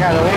got a